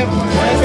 siempre.